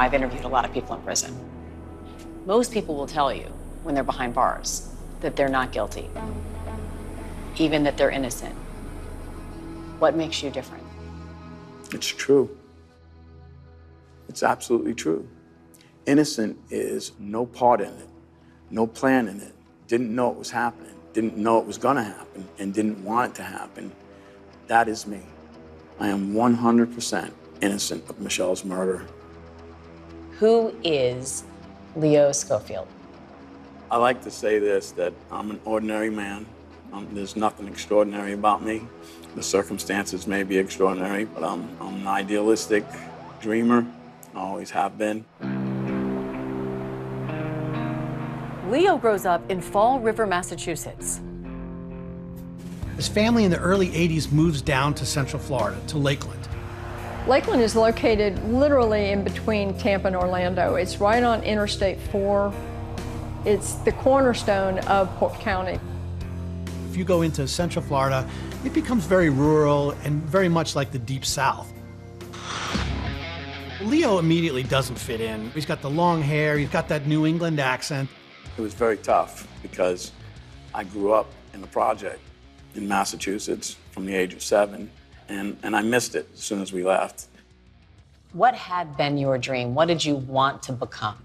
I've interviewed a lot of people in prison. Most people will tell you when they're behind bars that they're not guilty, even that they're innocent. What makes you different? It's true. It's absolutely true. Innocent is no part in it, no plan in it, didn't know it was happening, didn't know it was gonna happen, and didn't want it to happen. That is me. I am 100% innocent of Michelle's murder. Who is Leo Schofield? I like to say this that I'm an ordinary man. Um, there's nothing extraordinary about me. The circumstances may be extraordinary, but I'm, I'm an idealistic dreamer. I always have been. Leo grows up in Fall River, Massachusetts. His family in the early 80s moves down to Central Florida, to Lakeland. Lakeland is located literally in between Tampa and Orlando. It's right on Interstate 4. It's the cornerstone of Polk County. If you go into Central Florida, it becomes very rural and very much like the Deep South. Leo immediately doesn't fit in. He's got the long hair, he's got that New England accent. It was very tough because I grew up in the project in Massachusetts from the age of seven, and, and I missed it as soon as we left. What had been your dream? What did you want to become?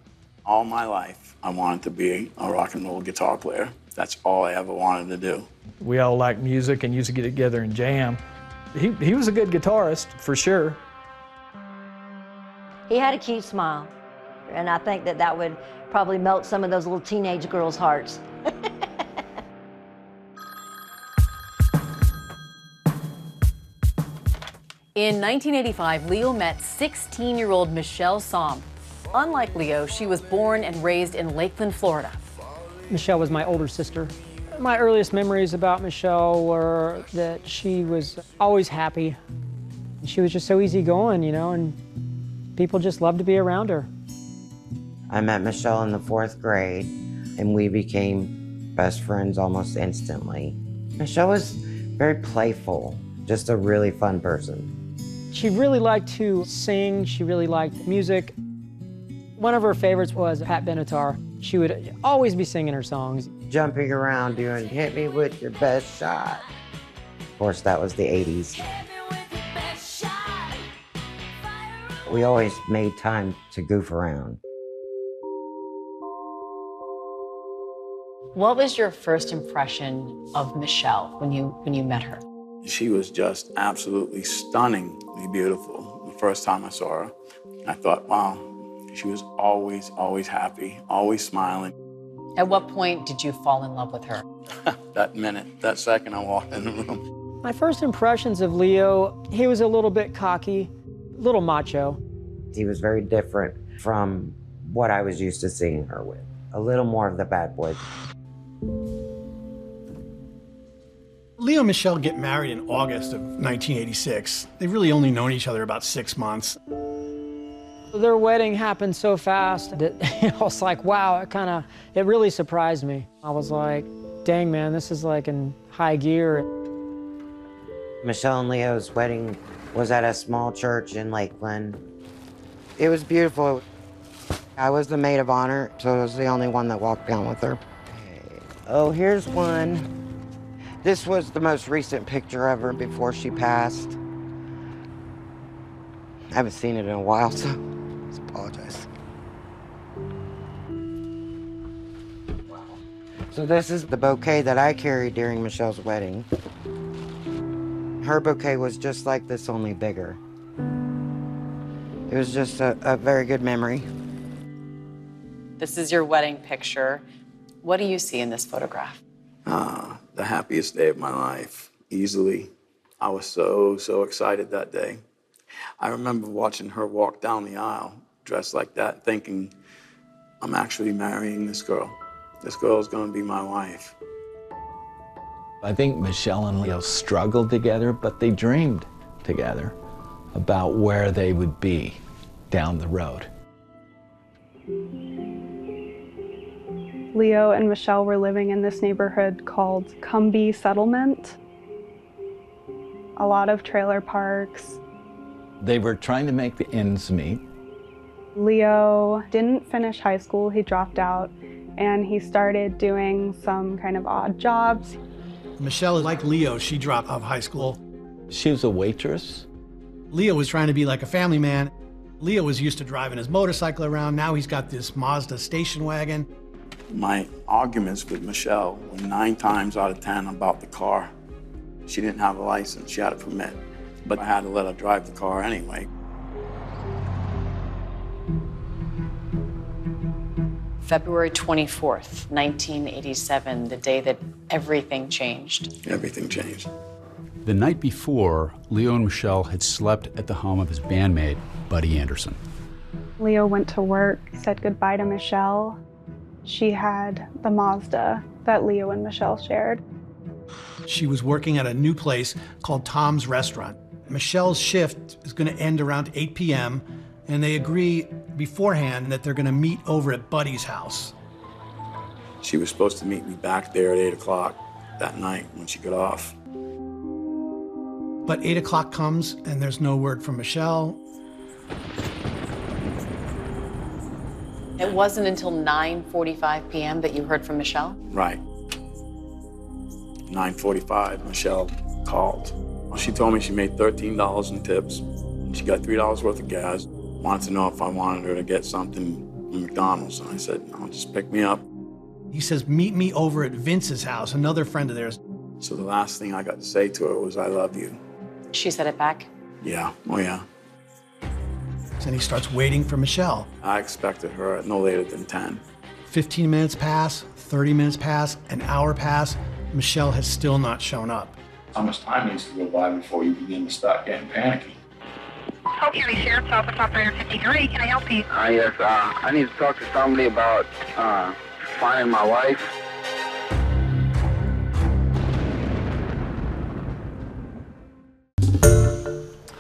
All my life, I wanted to be a rock and roll guitar player. That's all I ever wanted to do. We all like music and used to get together and jam. He, he was a good guitarist, for sure. He had a cute smile, and I think that that would probably melt some of those little teenage girls' hearts. In 1985, Leo met 16 year old Michelle Saum. Unlike Leo, she was born and raised in Lakeland, Florida. Michelle was my older sister. My earliest memories about Michelle were that she was always happy. She was just so easygoing, you know, and people just loved to be around her. I met Michelle in the fourth grade, and we became best friends almost instantly. Michelle was very playful, just a really fun person. She really liked to sing, she really liked music. One of her favorites was Pat Benatar. She would always be singing her songs. Jumping around doing hit me with your best shot. Of course, that was the 80s. We always made time to goof around. What was your first impression of Michelle when you when you met her? She was just absolutely stunningly beautiful. The first time I saw her, I thought, wow, she was always, always happy, always smiling. At what point did you fall in love with her? that minute, that second I walked in the room. My first impressions of Leo, he was a little bit cocky, a little macho. He was very different from what I was used to seeing her with. A little more of the bad boy. Leo and Michelle get married in August of 1986. They've really only known each other about six months. Their wedding happened so fast that I was like, wow, it kind of, it really surprised me. I was like, dang, man, this is like in high gear. Michelle and Leo's wedding was at a small church in Lakeland. It was beautiful. I was the maid of honor, so I was the only one that walked down with her. Oh, here's one. This was the most recent picture of her before she passed. I haven't seen it in a while, so I apologize. Wow. So this is the bouquet that I carried during Michelle's wedding. Her bouquet was just like this, only bigger. It was just a, a very good memory. This is your wedding picture. What do you see in this photograph? Ah, the happiest day of my life, easily. I was so, so excited that day. I remember watching her walk down the aisle dressed like that, thinking, I'm actually marrying this girl. This girl is going to be my wife. I think Michelle and Leo struggled together, but they dreamed together about where they would be down the road. Leo and Michelle were living in this neighborhood called Combee Settlement. A lot of trailer parks. They were trying to make the ends meet. Leo didn't finish high school, he dropped out, and he started doing some kind of odd jobs. Michelle, like Leo, she dropped out of high school. She was a waitress. Leo was trying to be like a family man. Leo was used to driving his motorcycle around. Now he's got this Mazda station wagon. My arguments with Michelle were nine times out of 10 about the car. She didn't have a license, she had a permit, but I had to let her drive the car anyway. February 24th, 1987, the day that everything changed. Everything changed. The night before, Leo and Michelle had slept at the home of his bandmate, Buddy Anderson. Leo went to work, said goodbye to Michelle. She had the Mazda that Leo and Michelle shared. She was working at a new place called Tom's Restaurant. Michelle's shift is going to end around 8 p.m., and they agree beforehand that they're going to meet over at Buddy's house. She was supposed to meet me back there at 8 o'clock that night when she got off. But 8 o'clock comes, and there's no word from Michelle. It wasn't until 9:45 p.m. that you heard from Michelle. Right. 9:45, Michelle called. She told me she made $13 in tips. She got $3 worth of gas. Wanted to know if I wanted her to get something from McDonald's, and I said, "No, just pick me up." He says, Meet me over at Vince's house, another friend of theirs. So the last thing I got to say to her was, "I love you." She said it back. Yeah. Oh yeah. And he starts waiting for Michelle. I expected her no later than 10. 15 minutes pass, 30 minutes pass, an hour pass. Michelle has still not shown up. How much time needs to go by before you begin to start getting panicky? Polk County Sheriff's Office, Operator 53. Can I help you? Uh, yes, uh, I need to talk to somebody about uh, finding my wife.